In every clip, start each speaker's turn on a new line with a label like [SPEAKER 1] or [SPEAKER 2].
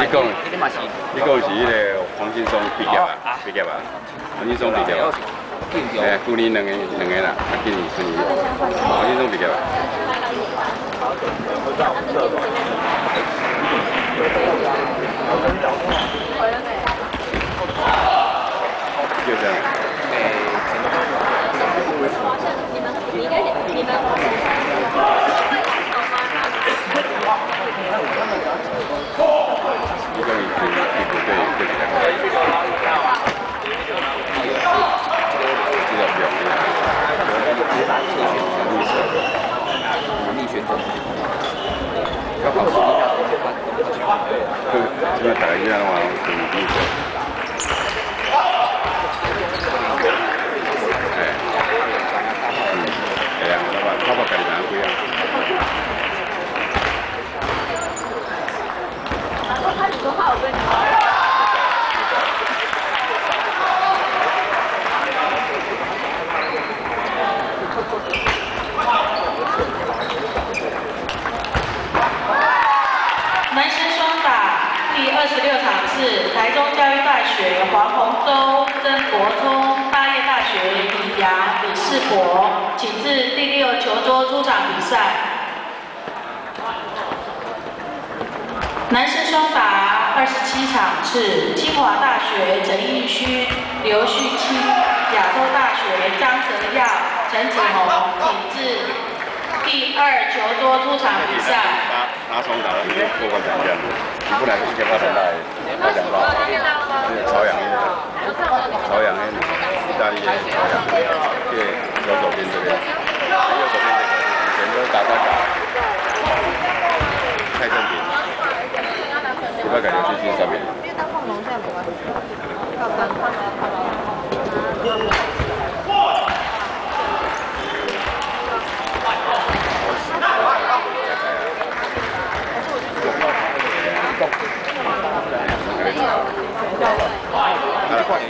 [SPEAKER 1] 你讲，你嘛是，你讲是迄个黄金松毕业啊，毕业啊，黄金松毕业啊，哎，去年两个两个啦，今年是黄金松毕业啊。就这样。你讲以前地部对对比较好，知道不用
[SPEAKER 2] 能力选手，
[SPEAKER 1] 要考试一下，对，这边大家一样的话，是你说，哎，嗯，哎呀，老板，老板家己哪会啊？
[SPEAKER 3] 说话，我跟你男生双打第二十六场是台中教育大学黄宏洲、曾国聪、大业大学李阳、李世博，请至第六球桌出场比赛。男生双打二十七场是清华大学陈奕勋、刘旭清、亚洲大学张泽耀、陈子宏，请至第二球桌出场比赛。
[SPEAKER 1] 拿拿双打的，过关斩将，你不然一千八百大，我讲到，朝阳的，朝阳的，意大利的朝阳，对，左手边这边，右手边这个，以前都打打打，蔡正平，不要感觉最近上面。爱去落灯啊，爱去落灯啊！啊，你的球巴那济，巴的球太粗啊，打包你要买过来买球，家己放伊来伊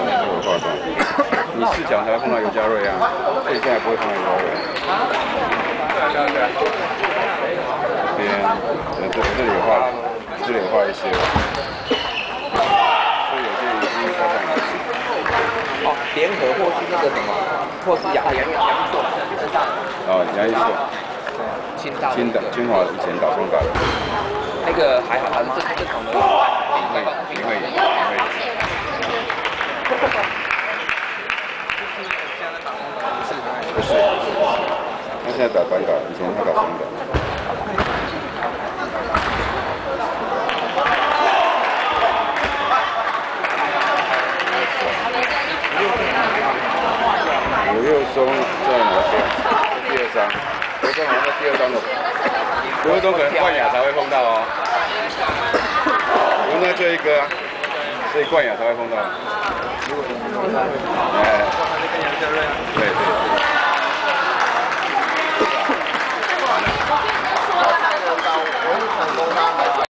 [SPEAKER 1] 这我化妆。你四强才会碰到尤佳瑞啊，所以现在不会碰到尤佳瑞。这边，呃，这这里有画，这里有画一些了。所以有些已经发展了。
[SPEAKER 2] 哦，联合或是那个什么，或是杨杨杨一硕，
[SPEAKER 1] 啊，杨一硕，
[SPEAKER 2] 清大
[SPEAKER 1] 清的清华以前打双打的，
[SPEAKER 2] 那个还好，他是正正常的。
[SPEAKER 1] 不是，他现在打单打，以前他打双打。五六中在哪边？第二张，国中好像在第二张的，国中可能冠亚才会碰到哦。我那这一个啊，所以冠亚才会碰到。哎，对对。